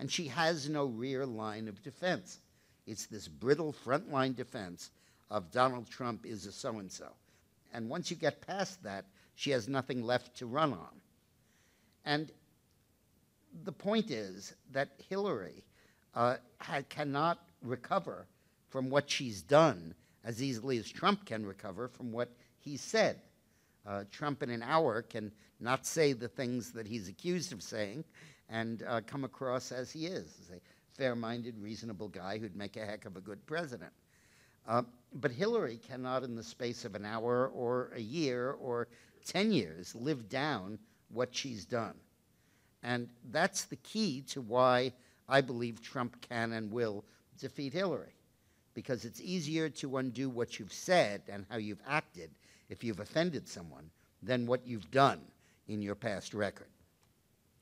And she has no rear line of defense. It's this brittle front line defense of Donald Trump is a so and so. And once you get past that, she has nothing left to run on. And the point is that Hillary uh, cannot recover from what she's done as easily as Trump can recover from what he said. Uh, Trump in an hour can not say the things that he's accused of saying and uh, come across as he is, as a fair-minded, reasonable guy who'd make a heck of a good president. Uh, but Hillary cannot, in the space of an hour or a year or 10 years, live down what she's done. And that's the key to why I believe Trump can and will defeat Hillary. Because it's easier to undo what you've said and how you've acted if you've offended someone than what you've done in your past record.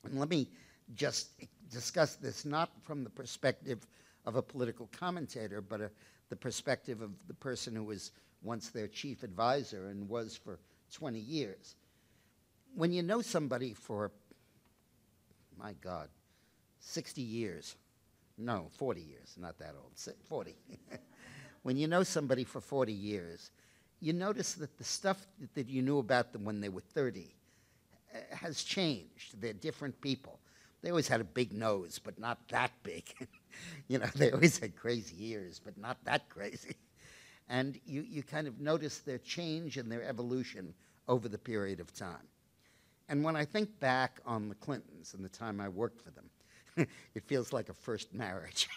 And let me just discuss this not from the perspective of a political commentator, but a, the perspective of the person who was once their chief advisor and was for 20 years. When you know somebody for, my God, 60 years, no, 40 years, not that old, 40. when you know somebody for 40 years, you notice that the stuff that you knew about them when they were 30 uh, has changed. They're different people. They always had a big nose, but not that big. you know, they always had crazy ears, but not that crazy. And you, you kind of notice their change and their evolution over the period of time. And when I think back on the Clintons and the time I worked for them, it feels like a first marriage.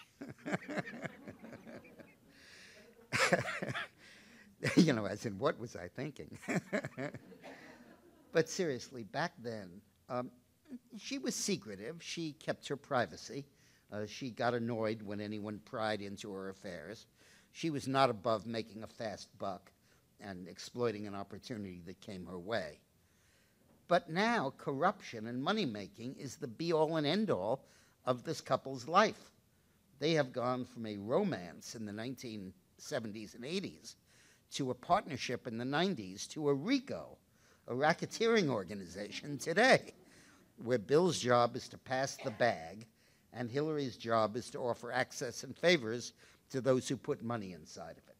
you know, as in, what was I thinking? but seriously, back then, um, she was secretive. She kept her privacy. Uh, she got annoyed when anyone pried into her affairs. She was not above making a fast buck and exploiting an opportunity that came her way. But now, corruption and money making is the be all and end all of this couple's life. They have gone from a romance in the 1970s and 80s to a partnership in the 90s to a RICO, a racketeering organization today, where Bill's job is to pass the bag and Hillary's job is to offer access and favors to those who put money inside of it.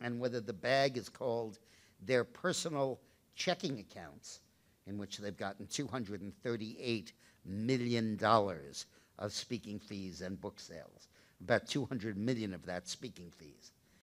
And whether the bag is called their personal checking accounts, in which they've gotten $238 million of speaking fees and book sales, about 200 million of that speaking fees